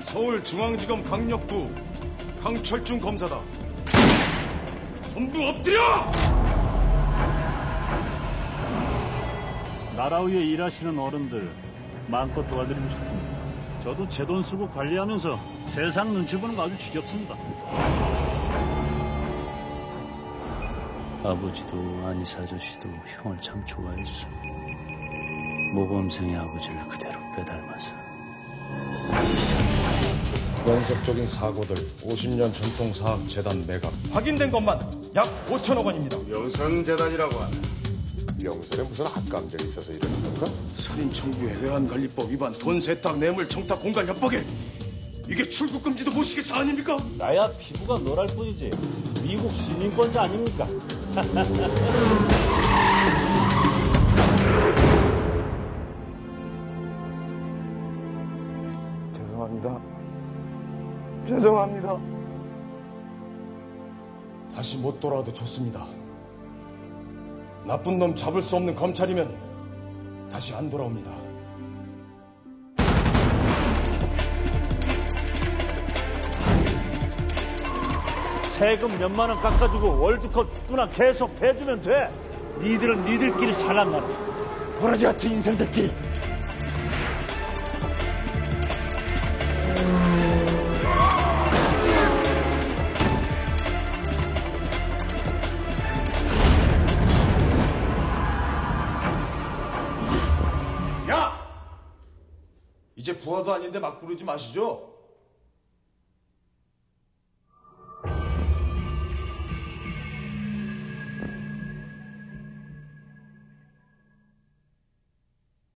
서울중앙지검 강력부 강철중 검사다. 전부 엎드려! 나라 위에 일하시는 어른들 마음껏 도와드리고 싶습니다. 저도 제 돈 쓰고 관리하면서 세상 눈치 보는 거 아주 지겹습니다. 아버지도 안희사 아저씨도 형을 참 좋아했어. 모범생의 아버지를 그대로 빼닮아서. 연속적인 사고들 50년 전통 사업 재단 매각 확인된 것만 약 5천억 원입니다. 명성재단이라고 하네. 명성에 무슨 합감정이 있어서 이러는 건가? 살인 청구에 외환관리법 위반 돈 세탁 뇌물 청탁 공갈 협박에 이게 출국 금지도 못 시킬 사안입니까? 나야 피부가 노랄 뿐이지 미국 시민권자 아닙니까? 죄송합니다. 죄송합니다. 다시 못 돌아와도 좋습니다. 나쁜 놈 잡을 수 없는 검찰이면 다시 안 돌아옵니다. 세금 몇만 원 깎아주고 월드컵 축구나 계속 해주면 돼. 니들은 니들끼리 살란 말이야. 버러지 같은 인생들끼리. 이제 부하도 아닌데 막 부르지 마시죠.